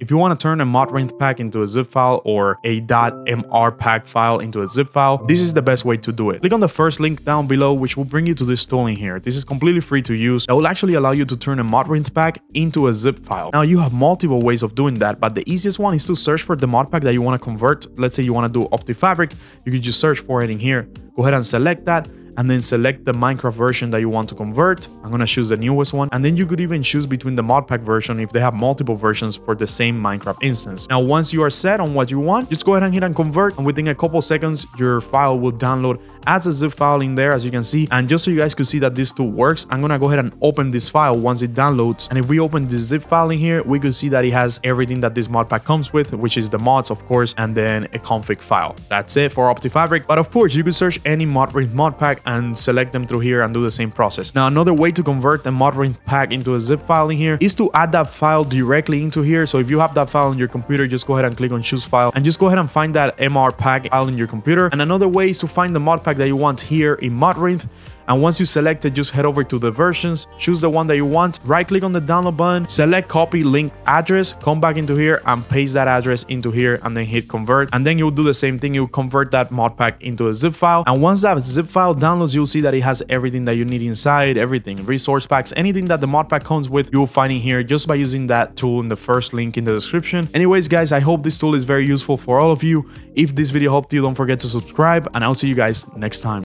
If you want to turn a Modrinth pack into a zip file or a .mr pack file into a zip file, this is the best way to do it. Click on the first link down below, which will bring you to this tool in here. This is completely free to use. That will actually allow you to turn a Modrinth pack into a zip file. Now you have multiple ways of doing that, but the easiest one is to search for the mod pack that you want to convert. Let's say you want to do OptiFabric, you can just search for it in here. Go ahead and select that and then select the Minecraft version that you want to convert. I'm gonna choose the newest one. And then you could even choose between the modpack version if they have multiple versions for the same Minecraft instance. Now, once you are set on what you want, just go ahead and hit and convert. And within a couple seconds, your file will download as a zip file in there, as you can see. And just so you guys could see that this tool works, I'm gonna go ahead and open this file once it downloads. And if we open this zip file in here, we could see that it has everything that this mod pack comes with, which is the mods, of course, and then a config file. That's it for OptiFabric. But of course, you could search any Modrinth mod pack and select them through here and do the same process. Now, another way to convert a Modrinth pack into a zip file in here is to add that file directly into here. So if you have that file on your computer, just go ahead and click on choose file and just go ahead and find that MR pack file in your computer. And another way is to find the mod pack that you want here in Modrinth and once you select it, just head over to the versions, choose the one that you want, right click on the download button, select copy link address, come back into here and paste that address into here and then hit convert. And then you'll do the same thing, you'll convert that mod pack into a zip file. And once that zip file downloads, you'll see that it has everything that you need inside, everything, resource packs, anything that the mod pack comes with, you'll find in here just by using that tool in the first link in the description. Anyways, guys, I hope this tool is very useful for all of you. If this video helped you, don't forget to subscribe and I'll see you guys next time.